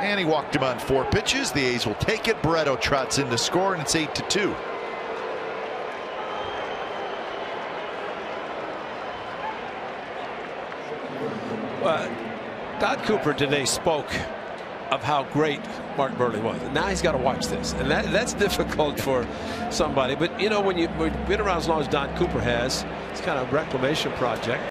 And he walked him on four pitches. The A's will take it. Barreto trots in to score, and it's 8 to 2. Well, Don Cooper today spoke of how great Mark Buehrle was. Now he's got to watch this. And that, that's difficult for somebody. But, you know, when, you, when you've been around as long as Don Cooper has, it's kind of a reclamation project.